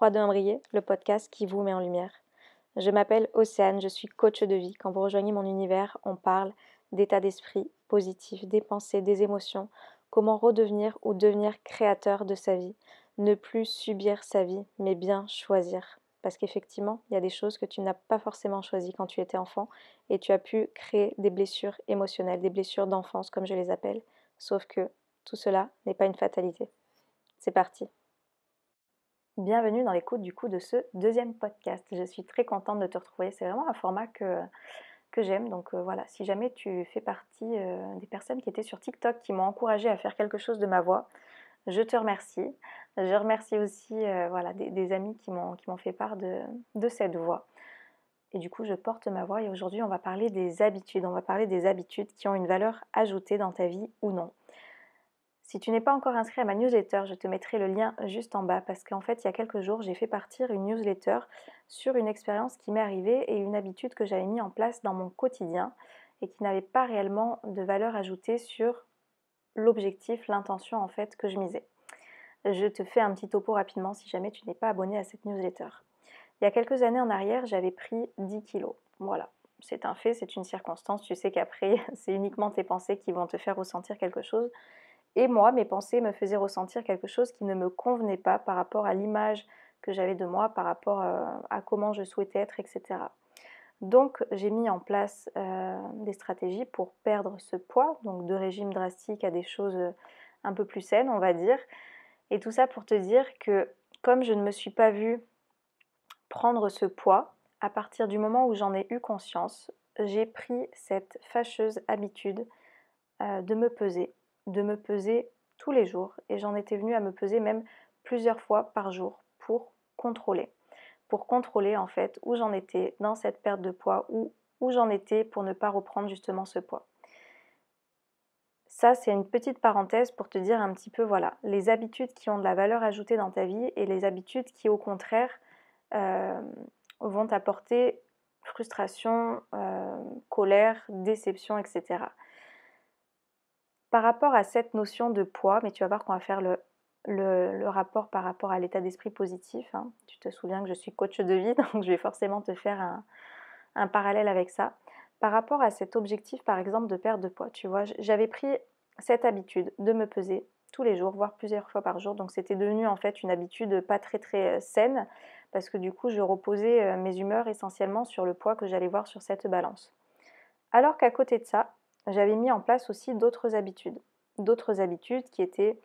3 2 briller, le podcast qui vous met en lumière. Je m'appelle Océane, je suis coach de vie. Quand vous rejoignez mon univers, on parle d'état d'esprit positif, des pensées, des émotions, comment redevenir ou devenir créateur de sa vie, ne plus subir sa vie, mais bien choisir. Parce qu'effectivement, il y a des choses que tu n'as pas forcément choisies quand tu étais enfant et tu as pu créer des blessures émotionnelles, des blessures d'enfance comme je les appelle. Sauf que tout cela n'est pas une fatalité. C'est parti. Bienvenue dans l'écoute du coup de ce deuxième podcast. Je suis très contente de te retrouver. C'est vraiment un format que, j'aime. Donc euh, voilà, si jamais tu fais partie euh, des personnes qui étaient sur TikTok, qui m'ont encouragé à faire quelque chose de ma voix, je te remercie. Je remercie aussi euh, voilà, des, amis qui m'ont fait part de cette voix. Et du coup, je porte ma voix et aujourd'hui, on va parler des habitudes. On va parler des habitudes qui ont une valeur ajoutée dans ta vie ou non. Si tu n'es pas encore inscrit à ma newsletter, je te mettrai le lien juste en bas parce qu'en fait, il y a quelques jours, j'ai fait partir une newsletter sur une expérience qui m'est arrivée et une habitude que j'avais mis en place dans mon quotidien et qui n'avait pas réellement de valeur ajoutée sur l'objectif, l'intention en fait que je misais. Je te fais un petit topo rapidement si jamais tu n'es pas abonné à cette newsletter. Il y a quelques années en arrière, j'avais pris 10 kilos. Voilà, c'est un fait, c'est une circonstance. Tu sais qu'après, c'est uniquement tes pensées qui vont te faire ressentir quelque chose. Et moi, mes pensées me faisaient ressentir quelque chose qui ne me convenait pas par rapport à l'image que j'avais de moi, par rapport euh, à comment je souhaitais être, etc. Donc j'ai mis en place euh, des stratégies pour perdre ce poids, donc de régime drastique à des choses euh, un peu plus saines, on va dire. Et tout ça pour te dire que comme je ne me suis pas vue prendre ce poids, à partir du moment où j'en ai eu conscience, j'ai pris cette fâcheuse habitude de me peser de me peser tous les jours et j'en étais venue à me peser même plusieurs fois par jour pour contrôler. Pour contrôler en fait où j'en étais dans cette perte de poids ou où j'en étais pour ne pas reprendre justement ce poids. Ça, c'est une petite parenthèse pour te dire un petit peu, voilà, les habitudes qui ont de la valeur ajoutée dans ta vie et les habitudes qui, au contraire, euh, vont t'apporter frustration, euh, colère, déception, etc. Par rapport à cette notion de poids, mais tu vas voir qu'on va faire le, le, rapport par rapport à l'état d'esprit positif. Hein. Tu te souviens que je suis coach de vie, donc je vais forcément te faire un, un parallèle avec ça. Par rapport à cet objectif, par exemple, de perte de poids, tu vois, j'avais pris cette habitude de me peser tous les jours, voire plusieurs fois par jour. Donc c'était devenu en fait une habitude pas très très euh, saine parce que du coup je reposais euh, mes humeurs essentiellement sur le poids que j'allais voir sur cette balance. Alors qu'à côté de ça, j'avais mis en place aussi d'autres habitudes. D'autres habitudes qui étaient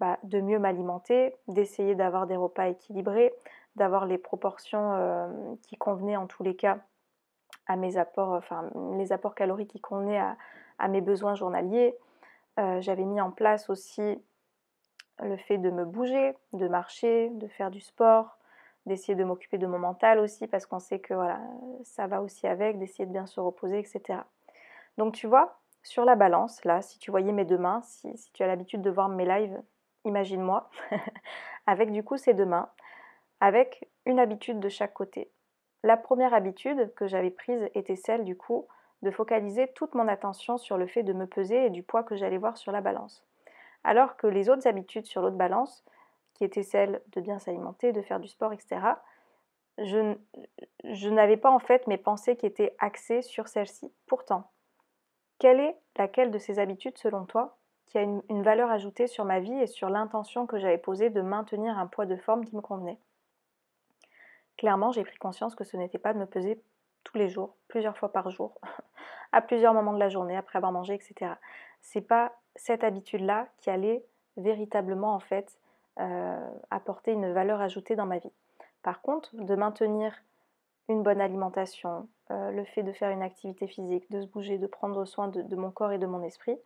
bah, de mieux m'alimenter, d'essayer d'avoir des repas équilibrés, d'avoir les proportions euh, qui convenaient en tous les cas à mes apports, enfin les apports caloriques qui convenaient à, mes besoins journaliers. Euh, j'avais mis en place aussi le fait de me bouger, de marcher, de faire du sport, d'essayer de m'occuper de mon mental aussi parce qu'on sait que voilà, ça va aussi avec, d'essayer de bien se reposer, etc. Donc tu vois, sur la balance, là, si tu voyais mes deux mains, si, tu as l'habitude de voir mes lives, imagine-moi, avec du coup ces deux mains, avec une habitude de chaque côté. La première habitude que j'avais prise était celle du coup de focaliser toute mon attention sur le fait de me peser et du poids que j'allais voir sur la balance. Alors que les autres habitudes sur l'autre balance, qui étaient celles de bien s'alimenter, de faire du sport, etc., je, je n'avais pas en fait mes pensées qui étaient axées sur celles-ci. Pourtant, quelle est laquelle de ces habitudes, selon toi, qui a une, valeur ajoutée sur ma vie et sur l'intention que j'avais posée de maintenir un poids de forme qui me convenait? Clairement, j'ai pris conscience que ce n'était pas de me peser tous les jours, plusieurs fois par jour, à plusieurs moments de la journée, après avoir mangé, etc. C'est pas cette habitude-là qui allait véritablement en fait euh, apporter une valeur ajoutée dans ma vie. Par contre, de maintenir une bonne alimentation, euh, le fait de faire une activité physique, de se bouger, de prendre soin de, mon corps et de mon esprit,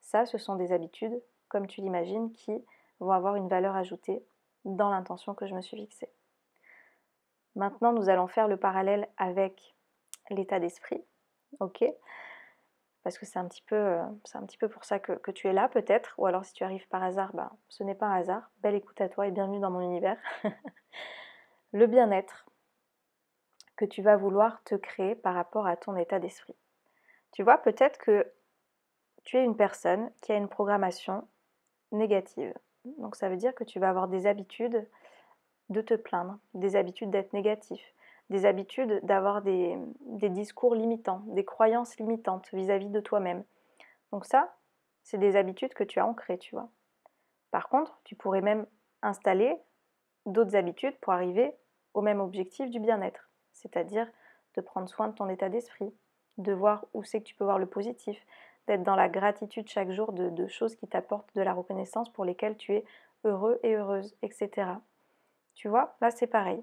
ça, ce sont des habitudes, comme tu l'imagines, qui vont avoir une valeur ajoutée dans l'intention que je me suis fixée. Maintenant, nous allons faire le parallèle avec l'état d'esprit, ok? Parce que c'est un, petit peu, euh, un petit peu pour ça que, tu es là, peut-être, ou alors si tu arrives par hasard, ben, ce n'est pas un hasard. Belle écoute à toi et bienvenue dans mon univers. le bien-être, que tu vas vouloir te créer par rapport à ton état d'esprit. Tu vois, peut-être que tu es une personne qui a une programmation négative. Donc ça veut dire que tu vas avoir des habitudes de te plaindre, des habitudes d'être négatif, des habitudes d'avoir des, discours limitants, des croyances limitantes vis-à-vis de toi-même. Donc ça, c'est des habitudes que tu as ancrées, tu vois. Par contre, tu pourrais même installer d'autres habitudes pour arriver au même objectif du bien-être, c'est-à-dire de prendre soin de ton état d'esprit, de voir où c'est que tu peux voir le positif, d'être dans la gratitude chaque jour de, choses qui t'apportent de la reconnaissance pour lesquelles tu es heureux et heureuse, etc. Tu vois, là c'est pareil.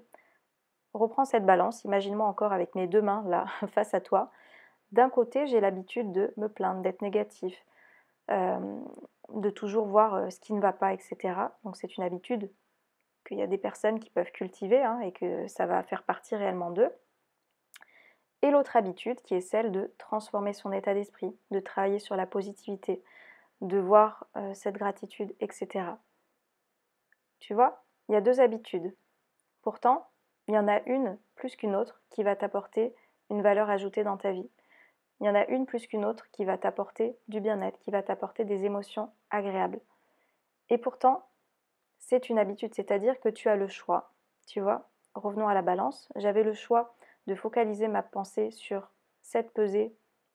Reprends cette balance, imagine-moi encore avec mes deux mains là face à toi. D'un côté, j'ai l'habitude de me plaindre, d'être négatif, euh, de toujours voir euh, ce qui ne va pas, etc. Donc c'est une habitude qu'il y a des personnes qui peuvent cultiver hein, et que ça va faire partie réellement d'eux. Et l'autre habitude qui est celle de transformer son état d'esprit, de travailler sur la positivité, de voir euh, cette gratitude, etc. Tu vois, il y a deux habitudes. Pourtant, il y en a une plus qu'une autre qui va t'apporter une valeur ajoutée dans ta vie. Il y en a une plus qu'une autre qui va t'apporter du bien-être, qui va t'apporter des émotions agréables. Et pourtant, c'est une habitude, c'est-à-dire que tu as le choix. Tu vois, revenons à la balance. J'avais le choix de focaliser ma pensée sur cette pesée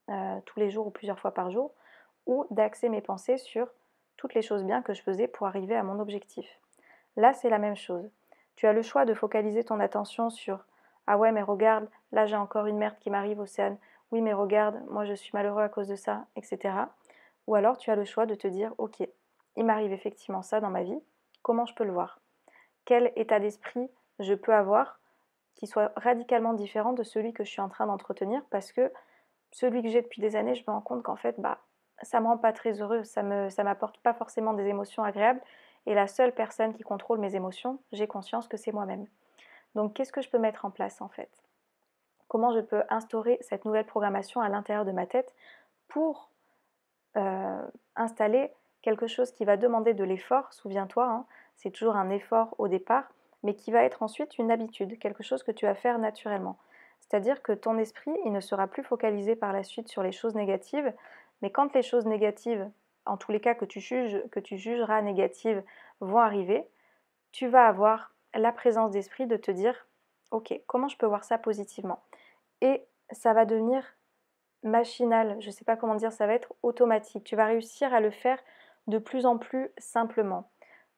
euh, tous les jours ou plusieurs fois par jour, ou d'axer mes pensées sur toutes les choses bien que je faisais pour arriver à mon objectif. Là, c'est la même chose. Tu as le choix de focaliser ton attention sur Ah ouais, mais regarde, là j'ai encore une merde qui m'arrive, Océane. Oui, mais regarde, moi je suis malheureux à cause de ça, etc. Ou alors tu as le choix de te dire Ok, il m'arrive effectivement ça dans ma vie, comment je peux le voir? Quel état d'esprit je peux avoir qui soit radicalement différent de celui que je suis en train d'entretenir? Parce que celui que j'ai depuis des années, je me rends compte qu'en fait, bah, ça me rend pas très heureux, ça me, ça m'apporte pas forcément des émotions agréables. Et la seule personne qui contrôle mes émotions, j'ai conscience que c'est moi-même. Donc, qu'est-ce que je peux mettre en place en fait? Comment je peux instaurer cette nouvelle programmation à l'intérieur de ma tête pour euh, installer quelque chose qui va demander de l'effort Souviens-toi, hein, c'est toujours un effort au départ, mais qui va être ensuite une habitude, quelque chose que tu vas faire naturellement. C'est-à-dire que ton esprit, il ne sera plus focalisé par la suite sur les choses négatives, mais quand les choses négatives, en tous les cas que tu que tu jugeras négatives, vont arriver, tu vas avoir la présence d'esprit de te dire OK, comment je peux voir ça positivement? Et ça va devenir machinal, je ne sais pas comment dire, ça va être automatique. Tu vas réussir à le faire de plus en plus simplement.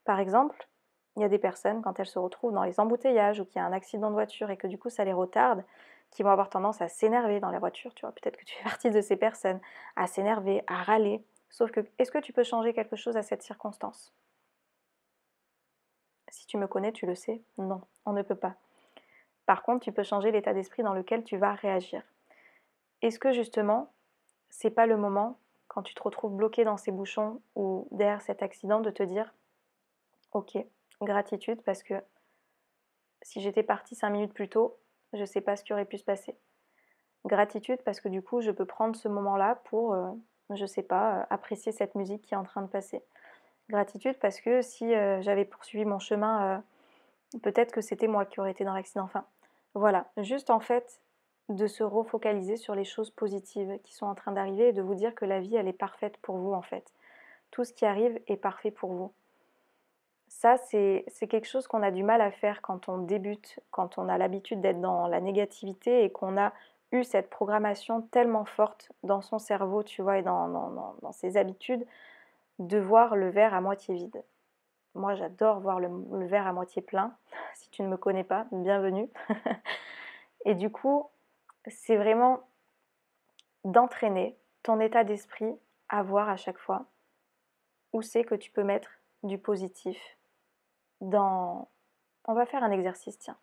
Par exemple, il y a des personnes, quand elles se retrouvent dans les embouteillages ou qu'il y a un accident de voiture et que du coup ça les retarde, qui vont avoir tendance à s'énerver dans la voiture, tu vois, peut-être que tu fais partie de ces personnes, à s'énerver, à râler. Sauf que, est-ce que tu peux changer quelque chose à cette circonstance? Si tu me connais, tu le sais, non, on ne peut pas. Par contre, tu peux changer l'état d'esprit dans lequel tu vas réagir. Est-ce que justement, c'est pas le moment, quand tu te retrouves bloqué dans ces bouchons ou derrière cet accident, de te dire, ok, Gratitude parce que si j'étais partie cinq minutes plus tôt, je ne sais pas ce qui aurait pu se passer. Gratitude parce que du coup, je peux prendre ce moment-là pour, euh, je ne sais pas, euh, apprécier cette musique qui est en train de passer. Gratitude parce que si euh, j'avais poursuivi mon chemin, peut-être que c'était moi qui aurais été dans l'accident. Enfin, voilà, juste en fait de se refocaliser sur les choses positives qui sont en train d'arriver et de vous dire que la vie, elle est parfaite pour vous en fait. Tout ce qui arrive est parfait pour vous. Ça, c'est quelque chose qu'on a du mal à faire quand on débute, quand on a l'habitude d'être dans la négativité et qu'on a eu cette programmation tellement forte dans son cerveau, tu vois, et dans, ses habitudes, de voir le verre à moitié vide. Moi, j'adore voir le, le, verre à moitié plein. Si tu ne me connais pas, bienvenue. et du coup, c'est vraiment d'entraîner ton état d'esprit à voir à chaque fois où c'est que tu peux mettre du positif dans... On va faire un exercice, tiens.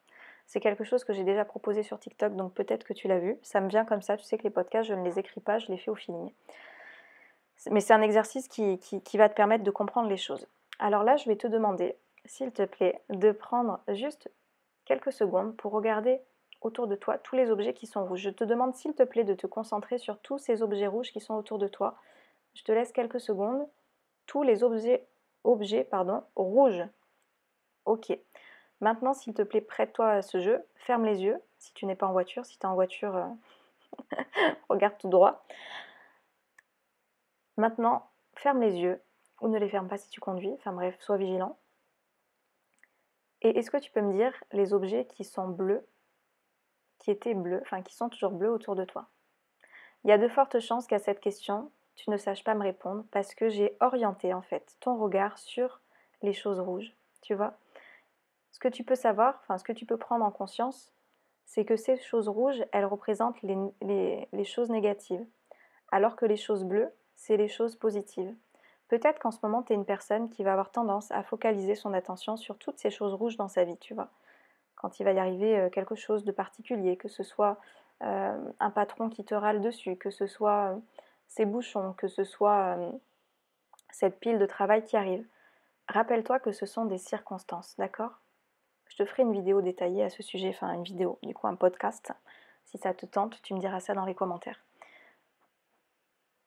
C'est quelque chose que j'ai déjà proposé sur TikTok, donc peut-être que tu l'as vu. Ça me vient comme ça, tu sais que les podcasts, je ne les écris pas, je les fais au feeling. Mais c'est un exercice qui, qui, va te permettre de comprendre les choses. Alors là, je vais te demander, s'il te plaît, de prendre juste quelques secondes pour regarder autour de toi tous les objets qui sont rouges. Je te demande, s'il te plaît, de te concentrer sur tous ces objets rouges qui sont autour de toi. Je te laisse quelques secondes. Tous les objets, objets pardon, rouges Ok. Maintenant, s'il te plaît, prête-toi à ce jeu. Ferme les yeux si tu n'es pas en voiture. Si tu es en voiture, euh, regarde tout droit. Maintenant, ferme les yeux ou ne les ferme pas si tu conduis. Enfin bref, sois vigilant. Et est-ce que tu peux me dire les objets qui sont bleus, qui étaient bleus, enfin qui sont toujours bleus autour de toi Il y a de fortes chances qu'à cette question, tu ne saches pas me répondre parce que j'ai orienté en fait ton regard sur les choses rouges. Tu vois Ce que tu peux savoir, enfin ce que tu peux prendre en conscience, c'est que ces choses rouges, elles représentent les, choses négatives, alors que les choses bleues, c'est les choses positives. Peut-être qu'en ce moment, tu es une personne qui va avoir tendance à focaliser son attention sur toutes ces choses rouges dans sa vie, tu vois. Quand il va y arriver euh, quelque chose de particulier, que ce soit euh, un patron qui te râle dessus, que ce soit ces euh, bouchons, que ce soit cette pile de travail qui arrive. Rappelle-toi que ce sont des circonstances, d'accord? Je te ferai une vidéo détaillée à ce sujet, enfin une vidéo, du coup un podcast. Si ça te tente, tu me diras ça dans les commentaires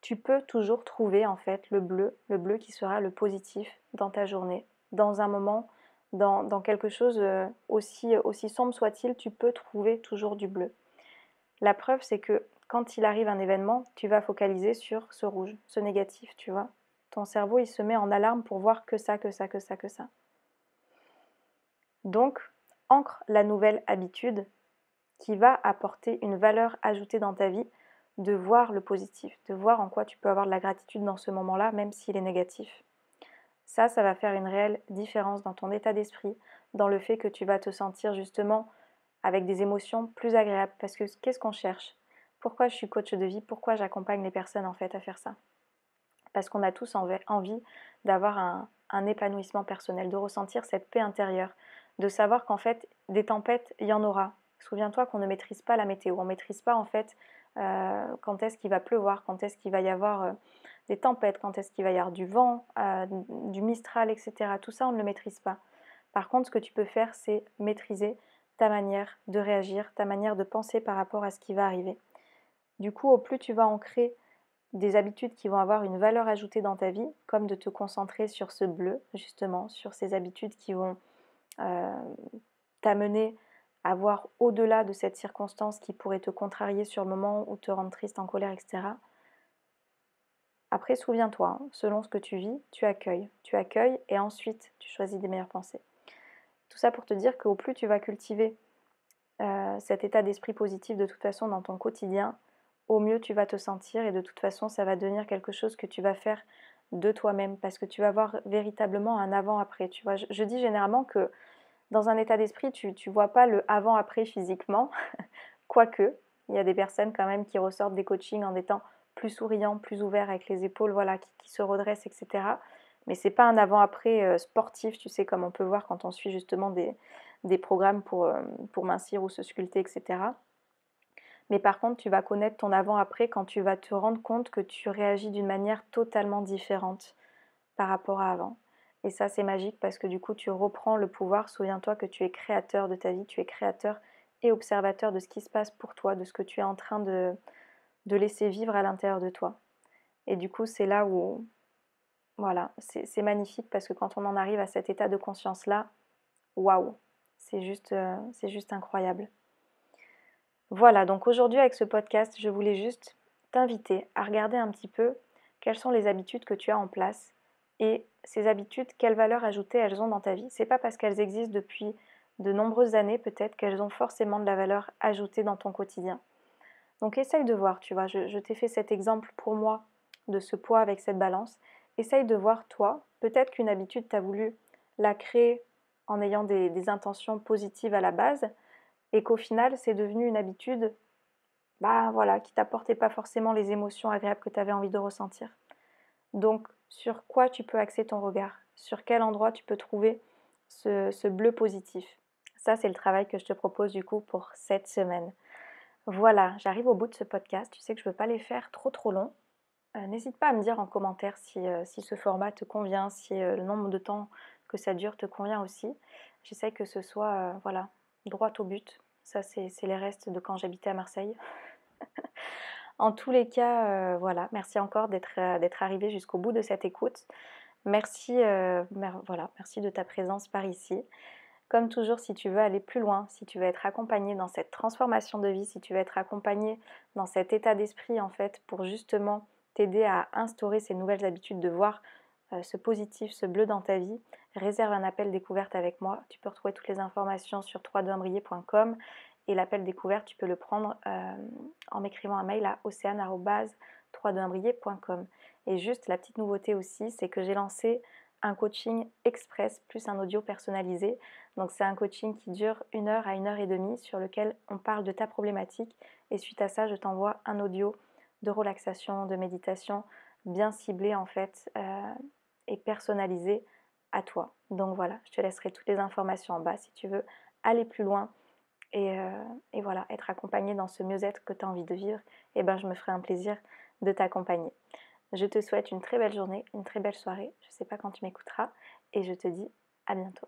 tu peux toujours trouver en fait le bleu, le bleu qui sera le positif dans ta journée, dans un moment, dans, quelque chose euh, aussi, aussi sombre soit-il, tu peux trouver toujours du bleu. La preuve, c'est que quand il arrive un événement, tu vas focaliser sur ce rouge, ce négatif, tu vois. Ton cerveau, il se met en alarme pour voir que ça, que ça, que ça, que ça. Donc, ancre la nouvelle habitude qui va apporter une valeur ajoutée dans ta vie de voir le positif, de voir en quoi tu peux avoir de la gratitude dans ce moment-là, même s'il est négatif. Ça, ça va faire une réelle différence dans ton état d'esprit, dans le fait que tu vas te sentir justement avec des émotions plus agréables. Parce que qu'est-ce qu'on cherche? Pourquoi je suis coach de vie? Pourquoi j'accompagne les personnes en fait à faire ça? Parce qu'on a tous envie d'avoir un, épanouissement personnel, de ressentir cette paix intérieure, de savoir qu'en fait, des tempêtes, il y en aura. Souviens-toi qu'on ne maîtrise pas la météo, on ne maîtrise pas en fait euh, quand est-ce qu'il va pleuvoir, quand est-ce qu'il va y avoir euh, des tempêtes, quand est-ce qu'il va y avoir du vent, euh, du mistral, etc. Tout ça, on ne le maîtrise pas. Par contre, ce que tu peux faire, c'est maîtriser ta manière de réagir, ta manière de penser par rapport à ce qui va arriver. Du coup, au plus tu vas ancrer des habitudes qui vont avoir une valeur ajoutée dans ta vie, comme de te concentrer sur ce bleu, justement, sur ces habitudes qui vont t'amener avoir au-delà de cette circonstance qui pourrait te contrarier sur le moment ou te rendre triste, en colère, etc. Après, souviens-toi, hein, selon ce que tu vis, tu accueilles. Tu accueilles et ensuite tu choisis des meilleures pensées. Tout ça pour te dire qu'au plus tu vas cultiver euh, cet état d'esprit positif de toute façon dans ton quotidien, au mieux tu vas te sentir et de toute façon ça va devenir quelque chose que tu vas faire de toi-même parce que tu vas voir véritablement un avant-après. Vois, je dis généralement que dans un état d'esprit, tu ne vois pas le avant-après physiquement, quoique, il y a des personnes quand même qui ressortent des coachings en étant plus souriants, plus ouverts avec les épaules, voilà, qui, se redressent, etc. Mais c'est pas un avant-après euh, sportif, tu sais, comme on peut voir quand on suit justement des, des programmes pour, euh, pour mincir ou se sculpter, etc. Mais par contre, tu vas connaître ton avant-après quand tu vas te rendre compte que tu réagis d'une manière totalement différente par rapport à avant. Et ça, c'est magique parce que du coup, tu reprends le pouvoir. Souviens-toi que tu es créateur de ta vie, tu es créateur et observateur de ce qui se passe pour toi, de ce que tu es en train de, de laisser vivre à l'intérieur de toi. Et du coup, c'est là où, voilà, c'est magnifique parce que quand on en arrive à cet état de conscience-là, waouh, c'est juste, euh, c'est juste incroyable. Voilà, donc aujourd'hui avec ce podcast, je voulais juste t'inviter à regarder un petit peu quelles sont les habitudes que tu as en place et ces habitudes, quelle valeur ajoutée elles ont dans ta vie. C'est pas parce qu'elles existent depuis de nombreuses années peut-être qu'elles ont forcément de la valeur ajoutée dans ton quotidien. Donc essaye de voir, tu vois, je, t'ai fait cet exemple pour moi de ce poids avec cette balance. Essaye de voir toi, peut-être qu'une habitude, tu as voulu la créer en ayant des, intentions positives à la base et qu'au final c'est devenu une habitude bah voilà, qui t'apportait pas forcément les émotions agréables que tu avais envie de ressentir. Donc sur quoi tu peux axer ton regard, sur quel endroit tu peux trouver ce, bleu positif? Ça, c'est le travail que je te propose du coup pour cette semaine. Voilà, j'arrive au bout de ce podcast. Tu sais que je ne veux pas les faire trop trop longs. Euh, n'hésite pas à me dire en commentaire si, euh, ce format te convient, si euh, le nombre de temps que ça dure te convient aussi. J'essaie que ce soit voilà, droit au but. Ça, c'est les restes de quand j'habitais à Marseille. En tous les cas, voilà, merci encore d'être arrivé jusqu'au bout de cette écoute. Merci, voilà, merci de ta présence par ici. Comme toujours, si tu veux aller plus loin, si tu veux être accompagné dans cette transformation de vie, si tu veux être accompagné dans cet état d'esprit en fait pour justement t'aider à instaurer ces nouvelles habitudes de voir ce positif, ce bleu dans ta vie, réserve un appel découverte avec moi. Tu peux retrouver toutes les informations sur www.com et l'appel découverte, tu peux le prendre en m'écrivant un mail à océane.com. Et juste la petite nouveauté aussi, c'est que j'ai lancé un coaching express plus un audio personnalisé. Donc c'est un coaching qui dure une heure à une heure et demie sur lequel on parle de ta problématique et suite à ça je t'envoie un audio de relaxation, de méditation bien ciblé en fait euh, et personnalisé à toi. Donc voilà, je te laisserai toutes les informations en bas si tu veux aller plus loin et, euh, voilà, être accompagné dans ce mieux-être que tu as envie de vivre, et eh ben je me ferai un plaisir de t'accompagner. Je te souhaite une très belle journée, une très belle soirée. Je ne sais pas quand tu m'écouteras et je te dis à bientôt.